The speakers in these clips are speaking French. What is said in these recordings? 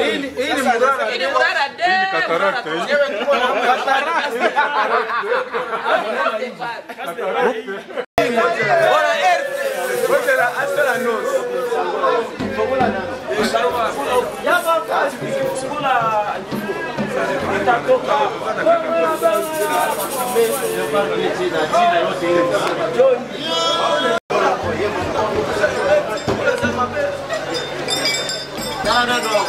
Ili murara de katarakte. Bora erte. Wote la asala nos. Fogola nano. Usarwa. Ya ba kazi kula nyipo. Itatoka. Mimi ndio kwa nchi na China yote. Johnny. Na unaona?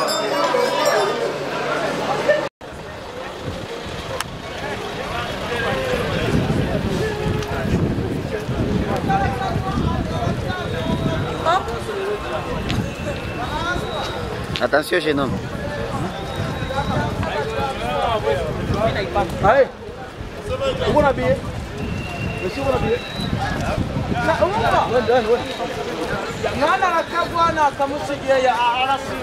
Wewe ndani wewe. Mwana akagwa na akamusigia mwana rakavana kamusigiyeya arasi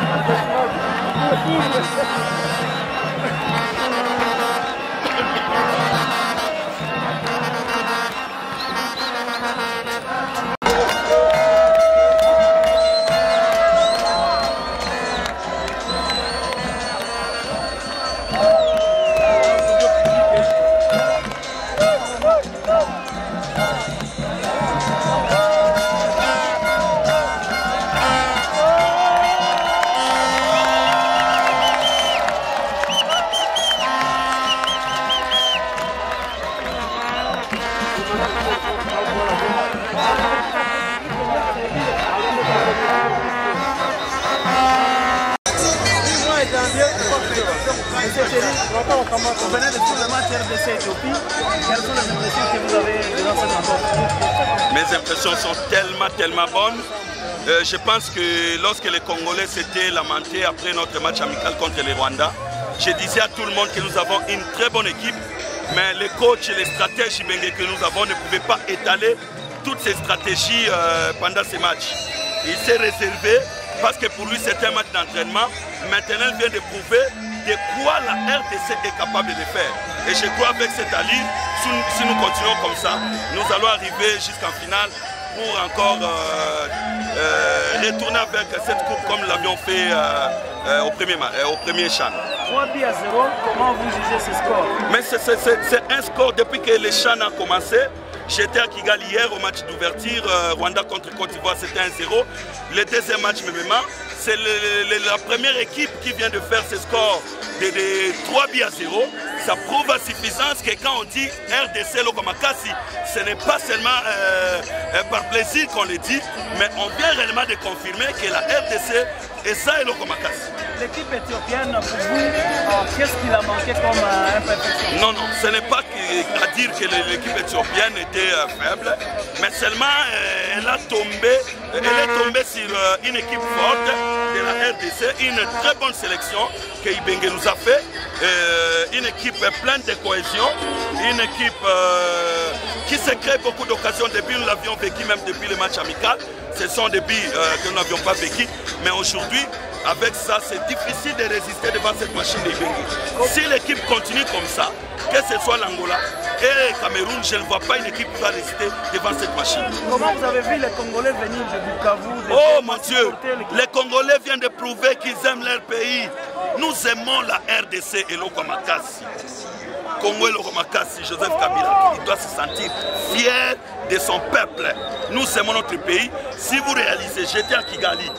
Thank you. Mes impressions sont tellement, tellement bonnes. Euh, je pense que lorsque les Congolais s'étaient lamentés après notre match amical contre les Rwandais, je disais à tout le monde que nous avons une très bonne équipe, mais les coachs et les stratèges que nous avons ne pouvaient pas étaler toutes ces stratégies euh, pendant ces matchs. Il s'est réservé parce que pour lui c'était un match d'entraînement. Maintenant il vient de prouver de quoi la RDC est capable de faire. Et je crois avec cette allure, si nous, continuons comme ça, nous allons arriver jusqu'en finale pour encore euh, euh, retourner avec cette coupe comme l'avions fait euh, au premier, au premier chan. 3 buts à 0, comment vous jugez ce score? Mais c'est un score depuis que les chan a commencé. J'étais à Kigali hier au match d'ouverture, euh, Rwanda contre Côte d'Ivoire, c'était 1-0. Le deuxième match, même, c'est la première équipe qui vient de faire ce score de, de 3 buts à 0. Ça prouve à suffisance que quand on dit RDC Lokomakasi, ce n'est pas seulement euh, euh, par plaisir qu'on le dit, mais on vient réellement de confirmer que la RDC est ça et Lokomakasi. L'équipe éthiopienne, pour vous, euh, qu'est-ce qu'il a manqué comme euh, imperfection? Non, non, ce n'est pas à dire que l'équipe éthiopienne était euh, faible, mais seulement elle a tombé, elle est tombée sur une équipe forte de la RDC, une très bonne sélection que Ibenge nous a fait, une équipe pleine de cohésion, une équipe qui se crée beaucoup d'occasions depuis, nous l'avions vécu même depuis le match amical, ce sont des euh, que nous n'avions pas vécu, mais aujourd'hui, avec ça, c'est difficile de résister devant cette machine de Ibenge. Si l'équipe continue comme ça, que ce soit l'Angola et le Cameroun, je ne vois pas une équipe qui va résister devant cette machine. Comment vous avez vu les Congolais venir de Bukavu de Oh mon Dieu, les Congolais viennent de prouver qu'ils aiment leur pays. Nous aimons la RDC et l'Okomakasi. Congo et l'Okomakasi, Joseph Kabila, il doit se sentir fier de son peuple. Nous aimons notre pays. Si vous réalisez, j'étais à Kigali.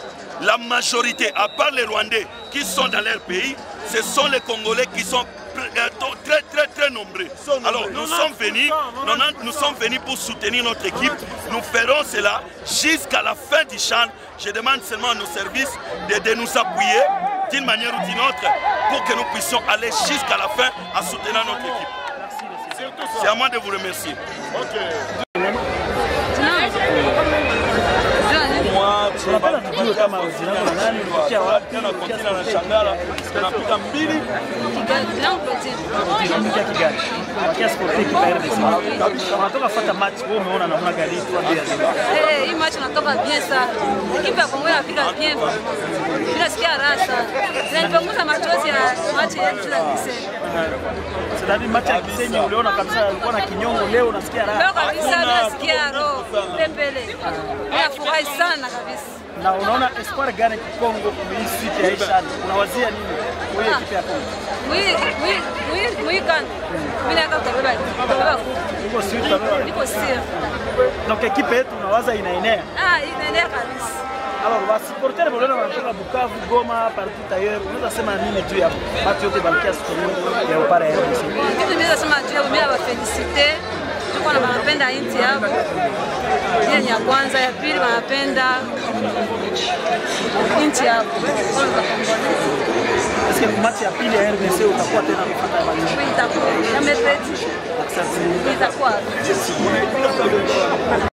La majorité, à part les Rwandais qui sont dans leur pays, ce sont les Congolais qui sont euh, très très très nombreux. Alors nous sommes venus, nous sommes venus pour soutenir notre équipe. Nous ferons cela jusqu'à la fin du champ. Je demande seulement à nos services de, de nous appuyer d'une manière ou d'une autre pour que nous puissions aller jusqu'à la fin à soutenir notre équipe. C'est à moi de vous remercier. tunapenda tujue kama zinaanza na nani, kufikia wapi, na nashangala tunapiga mbili tunapiga Kigali na kiasi sportif tayari desimama. Tunatoka kufuata match, wewe umeona namna gani tu bila zima. Eh, hii match natoka bien sana. Ekipa ya Kongo inafika bien. Bila sikia rasa. Zinanipanguza machozi ya match yetu ya Kisera. Sidhani match ya Gisenyi uliona kabisa alikuwa na kinyongo, leo unasikia Leo raha. kabisa nasikia roho pembele. Nafurahi sana kabisa. Na unaona espoir gani Kikongo kumeisiti ya Ishan? Unawazia nini kwa kipi ekipe ya Kongo? Mwi mwi mwi mwi kan. Mimi nataka kutabeba kutabeba. Uko sio tabela. Niko sio. kwa ekipe yetu unawaza inaenea. Ah, inaendelea kabisa. Alors wasupporter bolona wanatoka Bukavu, Goma, partout ailleurs. Unaweza sema nini juu ya watu yote balikia soutenir ya upara ya RDC? Kitu mimi nasema juu ya mimi awafelicite. Tuko na wanapenda nchi yao. Hiyo ni ya kwanza, ya pili yao. Kwanza Kongo. Est-ce que match ya pili ya RDC utakuwa tena kupata match? itakuwa ya mercredi itakuwa